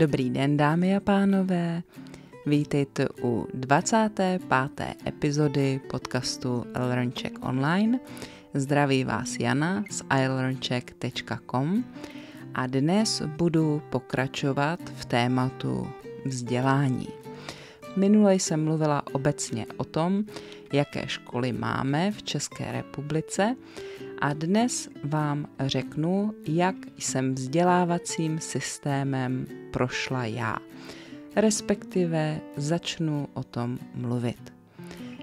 Dobrý den, dámy a pánové. Vítejte u 25. epizody podcastu Learncheck Online. Zdraví vás Jana z ilearncheck.com a dnes budu pokračovat v tématu vzdělání. Minule jsem mluvila obecně o tom, jaké školy máme v České republice a dnes vám řeknu, jak jsem vzdělávacím systémem prošla já. Respektive začnu o tom mluvit.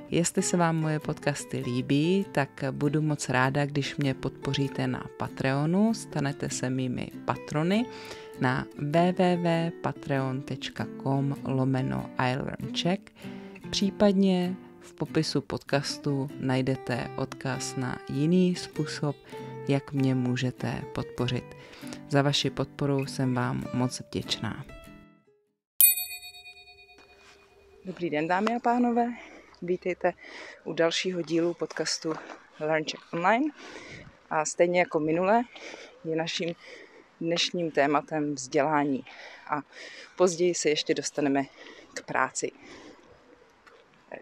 Jestli se vám moje podcasty líbí, tak budu moc ráda, když mě podpoříte na Patreonu, stanete se mými patrony na www.patreon.com lomeno iLearnCheck, případně v popisu podcastu najdete odkaz na jiný způsob, jak mě můžete podpořit. Za vaši podporu jsem vám moc vděčná. Dobrý den, dámy a pánové. Vítejte u dalšího dílu podcastu Learncheck Online. A stejně jako minule je naším dnešním tématem vzdělání. A později se ještě dostaneme k práci.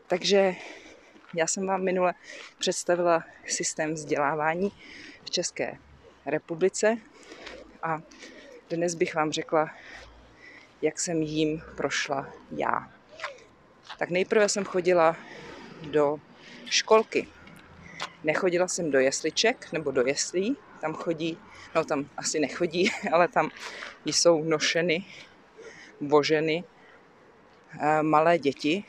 Takže já jsem vám minule představila systém vzdělávání v České republice a dnes bych vám řekla, jak jsem jím prošla já. Tak nejprve jsem chodila do školky. Nechodila jsem do jesliček nebo do jeslí, tam chodí, no tam asi nechodí, ale tam jsou nošeny, voženy eh, malé děti,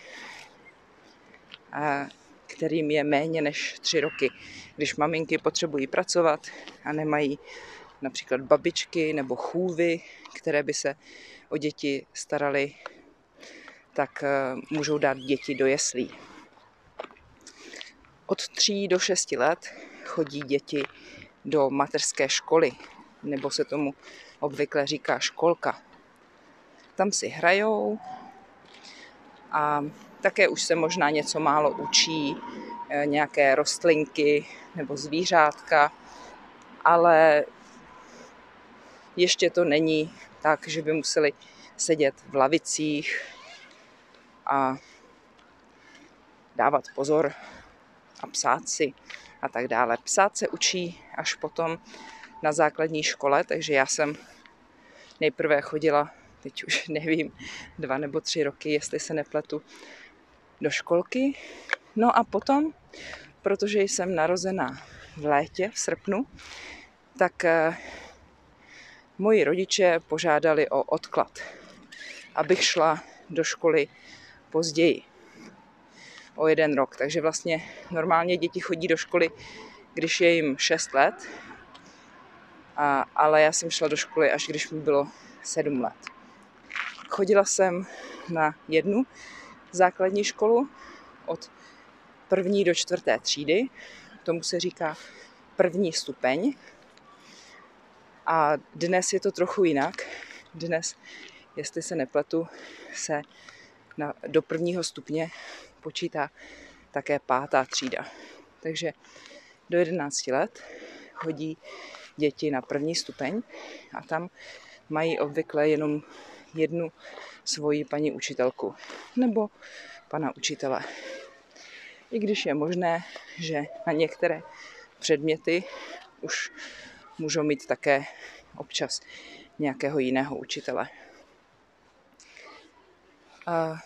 kterým je méně než tři roky. Když maminky potřebují pracovat a nemají například babičky nebo chůvy, které by se o děti staraly, tak eh, můžou dát děti do jeslí. Od tří do šesti let chodí děti do mateřské školy, nebo se tomu obvykle říká školka. Tam si hrajou a také už se možná něco málo učí, eh, nějaké rostlinky nebo zvířátka, ale ještě to není tak, že by museli sedět v lavicích a dávat pozor a psát si a tak dále. Psát se učí až potom na základní škole, takže já jsem nejprve chodila, teď už nevím, dva nebo tři roky, jestli se nepletu, do školky. No a potom, protože jsem narozená v létě, v srpnu, tak eh, moji rodiče požádali o odklad, abych šla do školy později, o jeden rok. Takže vlastně normálně děti chodí do školy, když je jim 6 let, a, ale já jsem šla do školy, až když mi bylo 7 let. Chodila jsem na jednu základní školu od první do čtvrté třídy. Tomu se říká první stupeň. A dnes je to trochu jinak. Dnes, jestli se nepletu, se na, do prvního stupně počítá také pátá třída. Takže do 11 let chodí děti na první stupeň a tam mají obvykle jenom jednu svoji paní učitelku nebo pana učitele. I když je možné, že na některé předměty už můžou mít také občas nějakého jiného učitele. A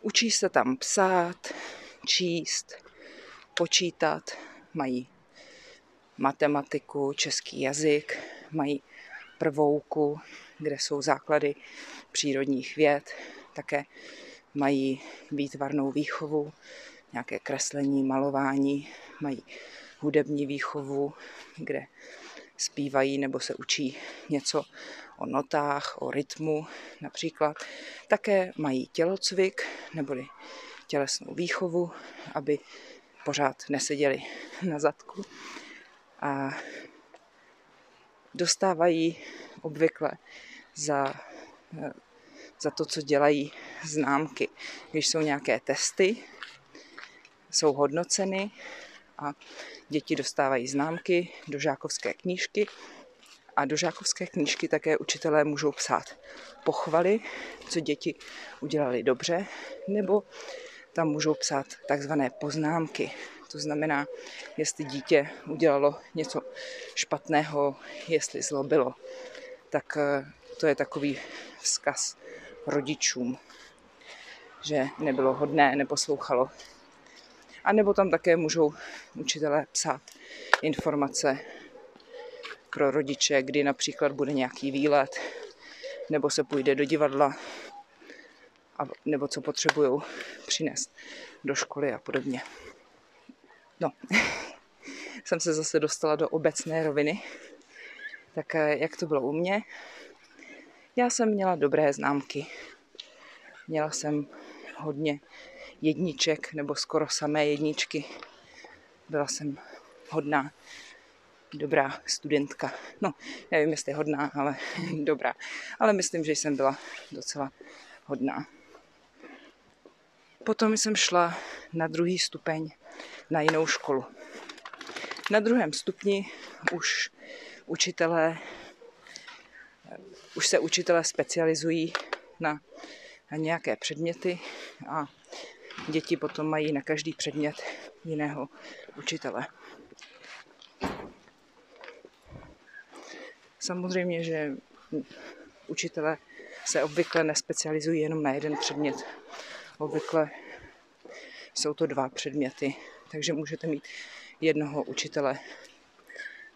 učí se tam psát, číst, počítat, mají matematiku, český jazyk, mají prvouku, kde jsou základy přírodních věd, také mají výtvarnou výchovu, nějaké kreslení, malování, mají hudební výchovu, kde zpívají nebo se učí něco o notách, o rytmu například. Také mají tělocvik neboli tělesnou výchovu, aby pořád neseděli na zadku. A dostávají obvykle za, za to, co dělají známky. Když jsou nějaké testy, jsou hodnoceny a děti dostávají známky do žákovské knížky A do žákovské knížky také učitelé můžou psát pochvaly, co děti udělali dobře, nebo tam můžou psát takzvané poznámky. To znamená, jestli dítě udělalo něco špatného, jestli zlobilo. Tak eh, to je takový vzkaz rodičům, že nebylo hodné, neposlouchalo. A nebo tam také můžou učitelé psát informace pro rodiče, kdy například bude nějaký výlet, nebo se půjde do divadla, a, nebo co potřebují přinést do školy a podobně. No, jsem se zase dostala do obecné roviny. Tak eh, jak to bylo u mě? Já jsem měla dobré známky. Měla jsem hodně jedniček, nebo skoro samé jedničky. Byla jsem hodná, dobrá studentka. No, nevím, jestli hodná, ale dobrá. Ale myslím, že jsem byla docela hodná. Potom jsem šla na druhý stupeň na jinou školu. Na druhém stupni už učitelé, už se učitelé specializují na, nějaké předměty a děti potom mají na každý předmět jiného učitele. Samozřejmě, že učitelé se obvykle nespecializují jenom na jeden předmět. Obvykle jsou to dva předměty, takže můžete mít jednoho učitele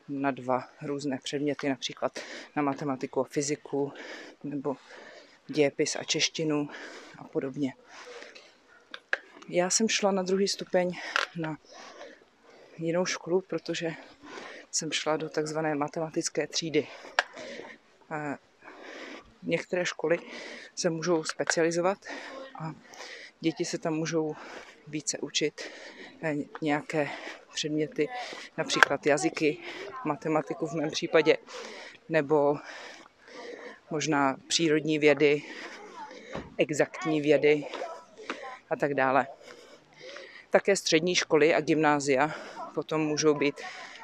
na dva různé předměty, například na matematiku a fyziku, nebo dějepis a češtinu a podobně. Já jsem šla na druhý stupeň na jinou školu, protože jsem šla do takzvané matematické třídy. Některé školy se můžou specializovat a děti se tam můžou více učit nějaké předměty, například jazyky, matematiku v mém případě, nebo možná přírodní vědy, exaktní vědy a tak dále. Také střední školy a gymnázia potom můžou být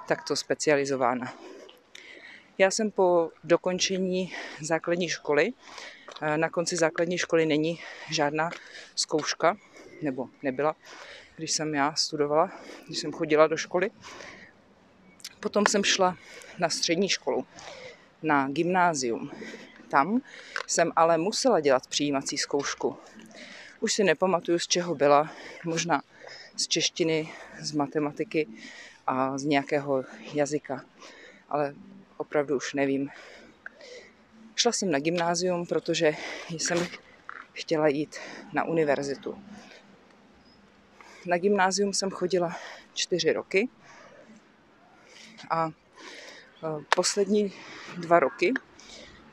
takto specializována. Já jsem po dokončení základní školy, eh, na konci základní školy není žádná zkouška, nebo nebyla, když jsem já studovala, když jsem chodila do školy. Potom jsem šla na střední školu, na gymnázium. Tam jsem ale musela dělat přijímací zkoušku. Už si nepamatuju, z čeho byla, možná z češtiny, z matematiky a z nějakého jazyka, ale opravdu už nevím. Šla jsem na gymnázium, protože jsem chtěla jít na univerzitu. Na gymnázium jsem chodila čtyři roky a e, poslední dva roky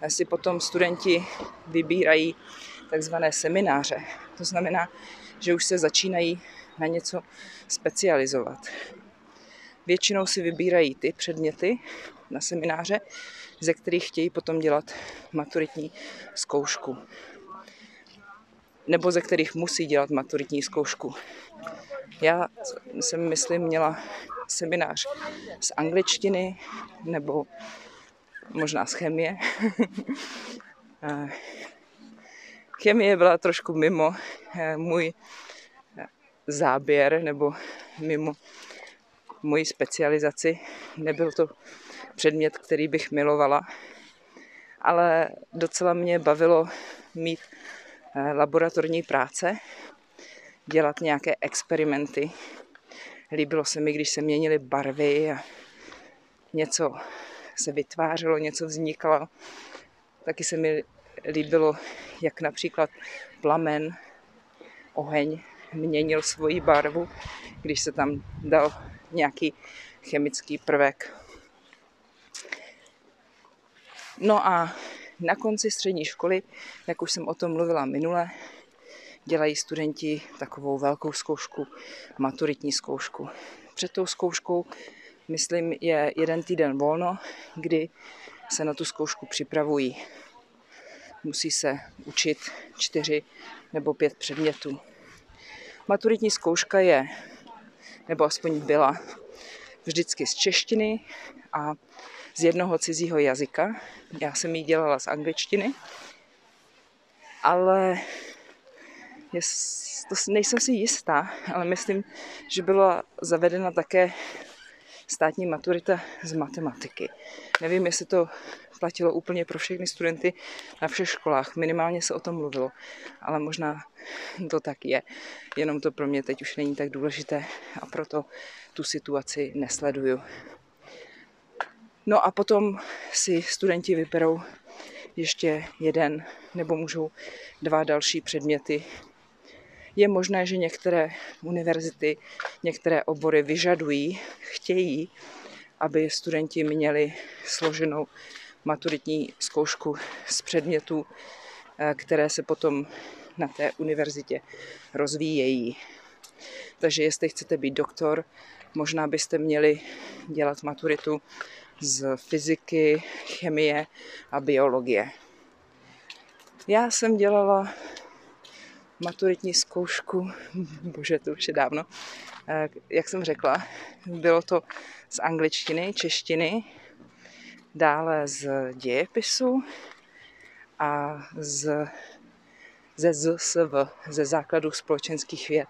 si potom studenti vybírají takzvané semináře. To znamená, že už se začínají na něco specializovat. Většinou si vybírají ty předměty na semináře, ze kterých chtějí potom dělat maturitní zkoušku. Nebo ze kterých musí dělat maturitní zkoušku. Já jsem, myslím, měla seminář z angličtiny nebo možná z chemie. Chemie byla trošku mimo eh, můj eh, záběr nebo mimo moji specializaci. Nebyl to předmět, který bych milovala, ale docela mě bavilo mít eh, laboratorní práce, dělat nějaké experimenty. Líbilo se mi, když se měnily barvy a něco se vytvářelo, něco vznikalo. Taky se mi líbilo, jak například plamen, oheň měnil svoji barvu, když se tam dal nějaký chemický prvek. No a na konci střední školy, jak už jsem o tom mluvila minule, dělají studenti takovou velkou zkoušku, maturitní zkoušku. Před tou zkouškou, myslím, je jeden týden volno, kdy se na tu zkoušku připravují. Musí se učit čtyři nebo pět předmětů. Maturitní zkouška je, nebo aspoň byla, vždycky z češtiny a z jednoho cizího jazyka. Já jsem ji dělala z angličtiny, ale je, to nejsem si jistá, ale myslím, že byla zavedena také státní maturita z matematiky. Nevím, jestli to platilo úplně pro všechny studenty na všech školách. Minimálně se o tom mluvilo, ale možná to tak je. Jenom to pro mě teď už není tak důležité a proto tu situaci nesleduju. No a potom si studenti vyberou ještě jeden nebo můžou dva další předměty. Je možné, že některé univerzity, některé obory vyžadují, chtějí, aby studenti měli složenou maturitní zkoušku z předmětů, eh, které se potom na té univerzitě rozvíjejí. Takže jestli chcete být doktor, možná byste měli dělat maturitu z fyziky, chemie a biologie. Já jsem dělala maturitní zkoušku, bože, to už je dávno, eh, jak jsem řekla, bylo to z angličtiny, češtiny, dále z dějepisu a z, ze ZSV, ze základů společenských věd.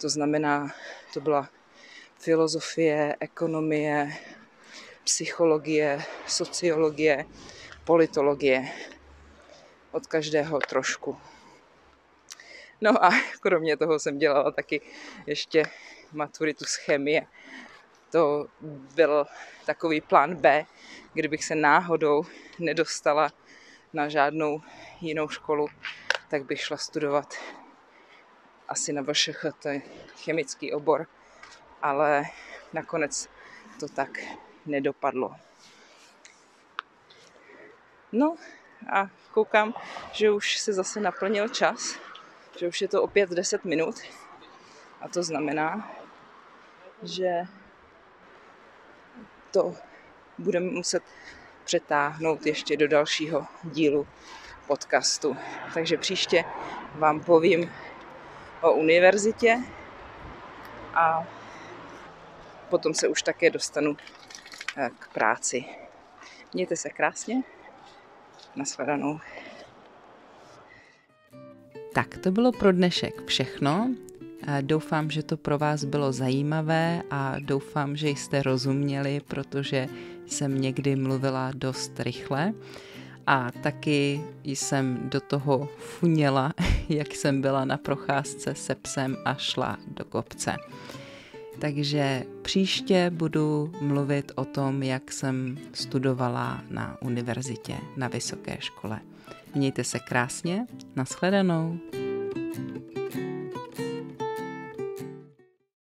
To znamená, to byla filozofie, ekonomie, psychologie, sociologie, politologie. Od každého trošku. No a kromě toho jsem dělala taky ještě maturitu z chemie. To byl takový plán B, kdybych se náhodou nedostala na žádnou jinou školu, tak bych šla studovat asi na VŠHT chemický obor, ale nakonec to tak nedopadlo. No a koukám, že už se zase naplnil čas, že už je to opět 10 minut a to znamená, že to budeme muset přetáhnout ještě do dalšího dílu podcastu. Takže příště vám povím o univerzitě a potom se už také dostanu eh, k práci. Mějte se krásně. Nashledanou. Tak to bylo pro dnešek všechno. Doufám, že to pro vás bylo zajímavé a doufám, že jste rozuměli, protože jsem někdy mluvila dost rychle a taky jsem do toho funěla, jak jsem byla na procházce se psem a šla do kopce. Takže příště budu mluvit o tom, jak jsem studovala na univerzitě, na vysoké škole. Mějte se krásně, nashledanou.